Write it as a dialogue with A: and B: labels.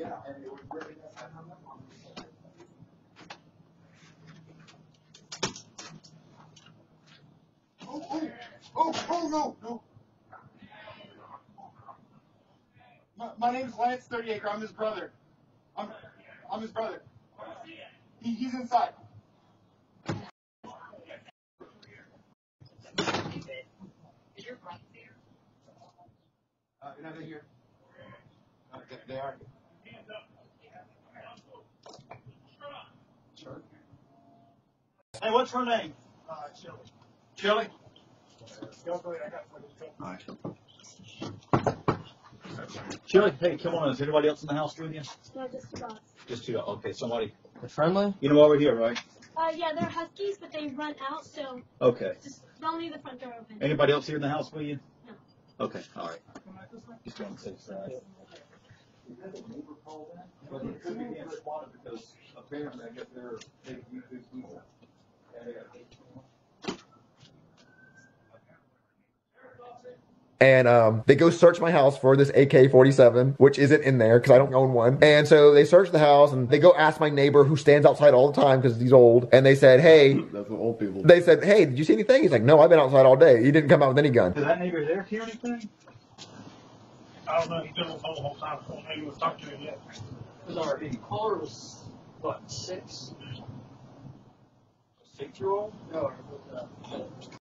A: Yeah, and it was really. Oh, oh, oh, oh, no, no. My, my is Lance Thirtyacre. I'm his brother. I'm, I'm his brother. He, he's inside. Uh, no, they're here. Uh, they, they are. Sure.
B: Hey, what's her name?
A: Uh, Chilly.
B: Chilly?
A: Go go ahead. I got one.
B: Chilly, hey, come on. Is anybody else in the house with you?
C: No, just the dogs.
B: Just two. Okay, somebody.
D: They're friendly?
B: You know why we're here, right?
C: Uh, yeah, they're huskies, but they run out, so
B: Okay.
C: just don't leave the front door open.
B: Anybody else here in the house with you?
C: No.
B: Okay, all right. Just on the safe side. But it could be being responded because apparently I guess they're, they use this people.
E: and um, they go search my house for this AK-47, which isn't in there because I don't own one. And so they search the house and they go ask my neighbor who stands outside all the time because he's old. And they said, "Hey,"
F: That's what old people.
E: they said, "Hey, did you see anything?" He's like, "No, I've been outside all day. He didn't come out with any gun."
B: Did that neighbor there hear anything?
G: I don't know, he's been on the phone the whole time, I don't know who was talking to him yet.
D: Because our caller was, what, six?
B: Six year old?
D: No, it was, uh,